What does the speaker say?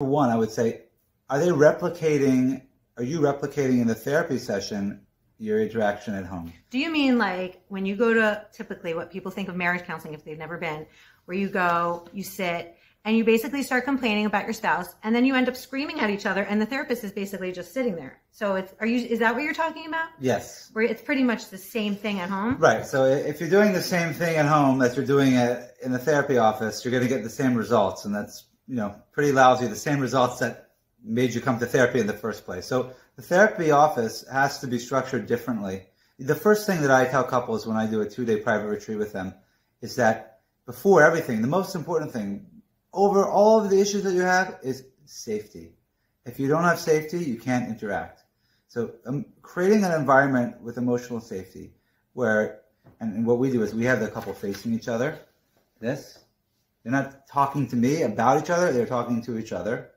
For one, I would say, are they replicating, are you replicating in the therapy session your interaction at home? Do you mean like when you go to typically what people think of marriage counseling if they've never been, where you go, you sit, and you basically start complaining about your spouse, and then you end up screaming at each other, and the therapist is basically just sitting there. So it's are you is that what you're talking about? Yes. Where it's pretty much the same thing at home. Right. So if you're doing the same thing at home that you're doing at, in the therapy office, you're going to get the same results, and that's you know pretty lousy. The same results that made you come to therapy in the first place. So the therapy office has to be structured differently. The first thing that I tell couples when I do a two-day private retreat with them is that before everything, the most important thing over all of the issues that you have is safety. If you don't have safety, you can't interact. So um, creating an environment with emotional safety where, and, and what we do is we have the couple facing each other. This, they're not talking to me about each other, they're talking to each other